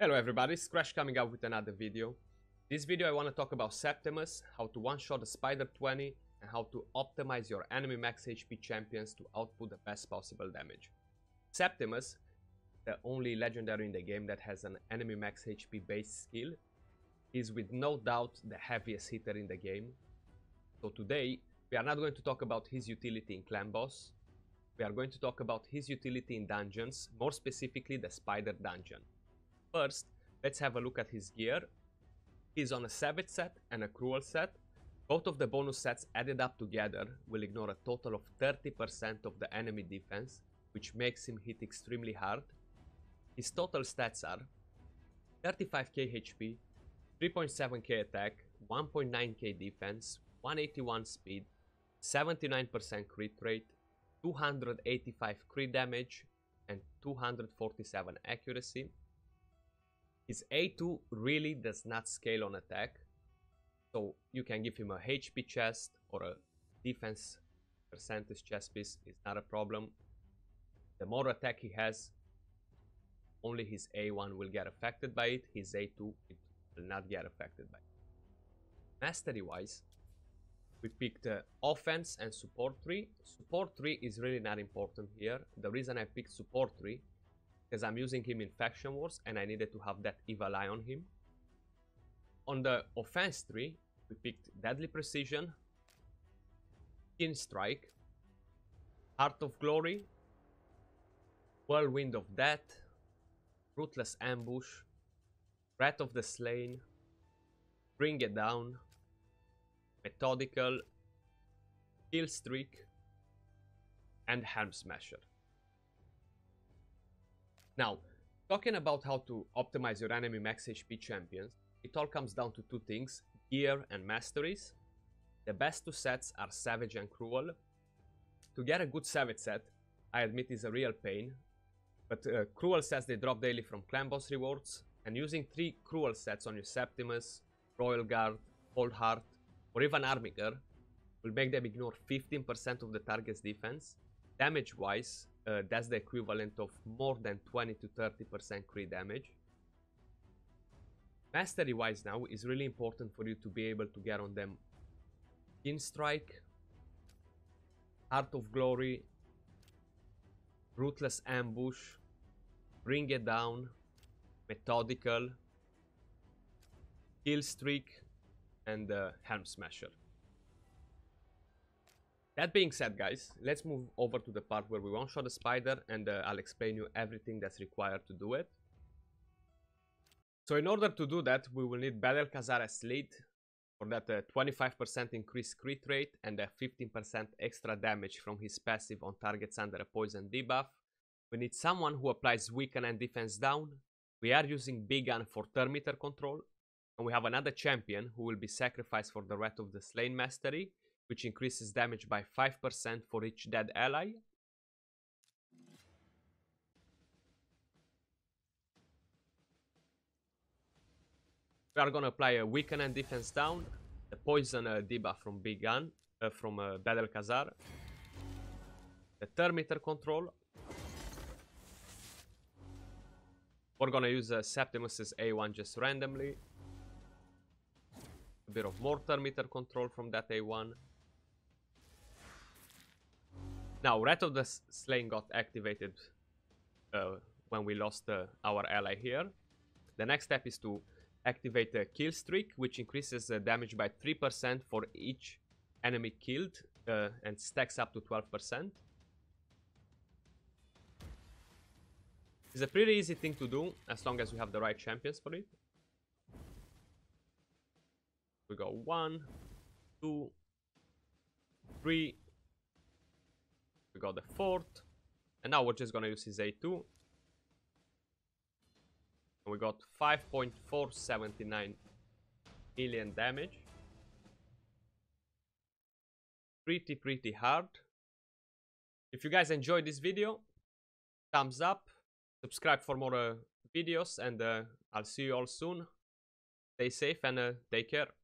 Hello everybody, it's Skratch coming out with another video. This video I want to talk about Septimus, how to one-shot the Spider 20, and how to optimize your enemy max HP champions to output the best possible damage. Septimus, the only legendary in the game that has an enemy max HP based skill, is with no doubt the heaviest hitter in the game. So today, we are not going to talk about his utility in Clan Boss, we are going to talk about his utility in dungeons, more specifically the Spider Dungeon. First, let's have a look at his gear. He's on a Savage set and a Cruel set. Both of the bonus sets added up together will ignore a total of 30% of the enemy defense, which makes him hit extremely hard. His total stats are 35k HP, 3.7k attack, 1.9k defense, 181 speed, 79% crit rate, 285 crit damage, and 247 accuracy. His A2 really does not scale on attack, so you can give him a HP chest or a defense percentage chest piece, it's not a problem. The more attack he has, only his A1 will get affected by it, his A2 it will not get affected by it. Mastery wise, we picked uh, offense and support tree. Support tree is really not important here. The reason I picked support tree because I'm using him in Faction Wars and I needed to have that evil eye on him. On the offense tree, we picked Deadly Precision, Keen Strike, Heart of Glory, Whirlwind of Death, Ruthless Ambush, Wrath of the Slain, Bring It Down, Methodical, Kill Streak, and Helm Smasher. Now, talking about how to optimize your enemy max HP champions, it all comes down to two things, gear and masteries. The best two sets are Savage and Cruel. To get a good Savage set, I admit is a real pain, but uh, Cruel sets they drop daily from Clan Boss rewards, and using three Cruel sets on your Septimus, Royal Guard, Cold Heart, or even Armiger will make them ignore 15% of the target's defense. Damage-wise, uh, that's the equivalent of more than 20 to 30% crit damage. Mastery wise now is really important for you to be able to get on them Keen Strike, Heart of Glory, Ruthless Ambush, Bring It Down, Methodical, Kill Streak, and uh, Helm Smasher. That being said, guys, let's move over to the part where we one-shot the spider and uh, I'll explain you everything that's required to do it. So in order to do that, we will need Khazar as lead for that 25% uh, increased crit rate and a 15% extra damage from his passive on targets under a poison debuff. We need someone who applies weaken and defense down. We are using Big 'Un for turn meter control. And we have another champion who will be sacrificed for the Wrath of the Slain Mastery which increases damage by 5% for each dead ally. We are gonna apply a weaken and defense down, the poison uh, debuff from Big 'Un, uh, from uh, Bad-el-Kazar, the turn meter control. We're gonna use uh, Septimus's A1 just randomly. A bit of more turn meter control from that A1. Now, Wrath of the Slain got activated uh, when we lost uh, our ally here. The next step is to activate the kill streak, which increases the damage by 3% for each enemy killed uh, and stacks up to 12%. It's a pretty easy thing to do as long as we have the right champions for it. We go one, two, three, we got the fourth. And now we're just gonna use his A2. And we got 5.479 million damage. Pretty, pretty hard. If you guys enjoyed this video, thumbs up, subscribe for more uh, videos, and uh, I'll see you all soon. Stay safe and uh, take care.